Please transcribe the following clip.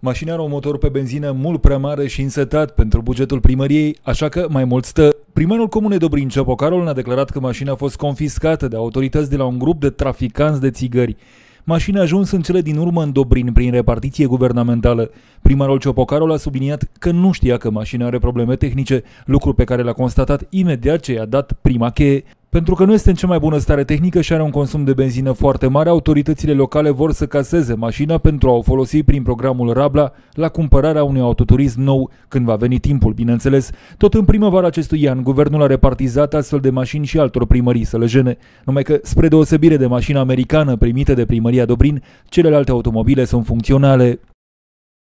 Mașina are un motor pe benzină mult prea mare și însetat pentru bugetul primăriei, așa că mai mult stă. Primarul Comunei Dobrin Cepocarul a declarat că mașina a fost confiscată de autorități de la un grup de traficanți de țigări. Mașina a ajuns în cele din urmă în Dobrin prin repartiție guvernamentală. Primarul Ciopocarul a subliniat că nu știa că mașina are probleme tehnice, lucru pe care l-a constatat imediat ce i-a dat prima cheie. Pentru că nu este în cea mai bună stare tehnică și are un consum de benzină foarte mare, autoritățile locale vor să caseze mașina pentru a o folosi prin programul Rabla la cumpărarea unui autoturism nou când va veni timpul, bineînțeles. Tot în primăvara acestui an, guvernul a repartizat astfel de mașini și altor primării sălăjene, numai că, spre deosebire de mașina americană primită de primăria Dobrin, celelalte automobile sunt funcționale.